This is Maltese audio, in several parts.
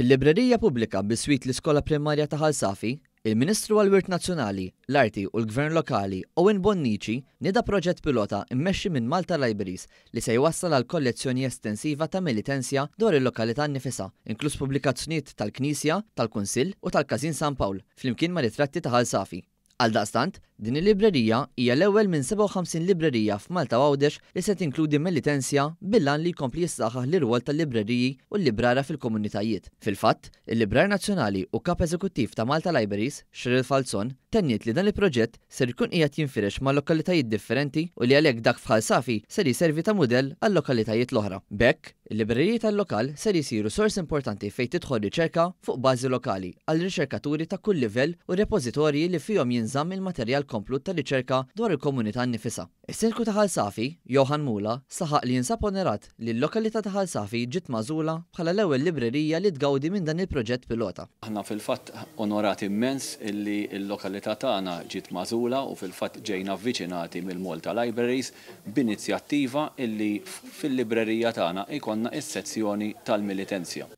Fil-Librerija Pubblika biswit l-Iskola Primarja ta' Ħal Safi, il-Ministru għall-Wirt Nazzjonali, l-Arti u l-Gvern Lokali Owen Bonnici nieda proġett pilota mmexxi minn Malta Libraries li se jwassal għal kollezzjoni estensiva ta' militensja dwar il-lokalità nnifisha, inkluż pubblikazzjonijiet tal-Knisja, tal-Kunsill u tal-Każin San Pawl, flimkien ma' ritratti ta' Ħal Safi. Għaldaqstant, din il-librerija hija l-ewwel minn 57 librerija f'Malta u Għawdex li se tinkludi Melitensja bil-għan li jkompli jissaħħaħ l-irwol tal-libreriji u l-librara fil-komunitajiet. Fil-fatt, il-Librar Nazzjonali u Kap Eżekuttiv ta' Malta Libraries, Cheryl Falzon, tenniet li dan il-proġett ser ikun qiegħed jinfirex ma' lokalitajiet differenti u li għalhekk dak f'Ħal Safi ser jservi ta' mudell għal-lokalitajiet l-oħra. B'hekk, Il-libreriji tal-lokal ser isiru sors importanti fejn tidħol riċerka fuq bażi lokali għal riċerkaturi ta' kull livell u repożitorji li fihom jinżamm il-materjal komplut ta' riċerka dwar il-komunità nnifisha. Is-Sindku ta' Ħal Safi, Johann Mula, saħaq li jinsab onorat li l-lokalità ta' Ħal Safi ġiet magħżula bħala l-ewwel librerija li tgawdi minn dan il-proġett pilota. Aħna fil-fatt onorati immens li l-lokalità tagħna ġiet magħżula u fil-fatt ġejna avviċinati mill-Malta Libraries b'inizjattiva illi fil-librerija tagħna jkollna s-sezzjoni tal-Militenzja.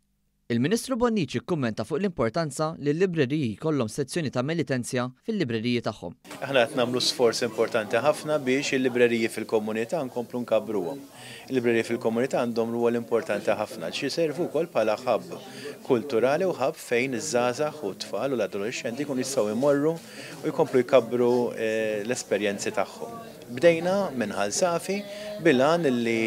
Il-Ministru Bonnici kkummenta fuq l-importanza li l-libreriji jkollhom sezzjoni ta' Militenzja fil-libreriji tagħhom. Aħna qed nagħmlu sforz importanti ħafna biex il-libreriji fil-komunità nkomplu nkabbruhom. Il-libreriji fil-komunità għandhom rwol importanti ħafna għaliex iservu wkoll bħala hub kulturali u hub fejn iż-żgħażagħ u t-tfal u l-adolexxenti jkunu jistgħu jmorru u jkomplu jkabbru l-esperjenzi tagħhom. Bdejna minn Ħal Safi bil-għan li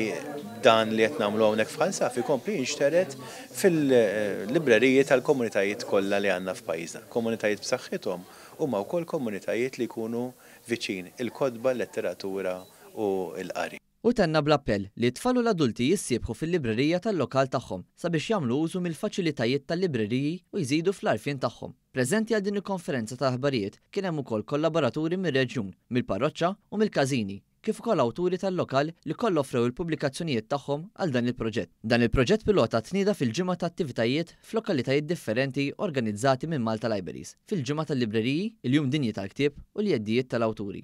dan li qed nagħmlu hawnhekk f'Ħal Safi jkompli jinxtered fil-libreriji tal-komunitajiet kollha li għandna f'pajjiżna. Komunitajiet b'saħħithom huma wkoll komunitajiet li jkunu viċin il-kotba, l-letteratura u l-qari. Hu tenna bl-appell li t-tfal u l-adulti jissiebħu fil-librerija tal-lokal tagħhom sabiex jagħmlu użu mill-faċilitajiet tal-libreriji u jżidu fl-għarfien tagħhom. Preżenti għal din il-konferenza ta' aħbarijiet kien hemm ukoll kollaboraturi mir-reġjun, mill-parroċċa u mill-każini, kif ukoll awturi tal-lokal li kollha offrew il-pubblikazzjonijiet tagħhom għal dan il-proġett. Dan il-proġett pilota tnieda fil-ġimgħa ta' attivitajiet f'lokalitajiet differenti organizzati minn Malta Libraries, fil-Ġimgħa tal-Libreriji, il-Jum Dinji tal-Ktieb u l-Jeddijiet tal-Awturi.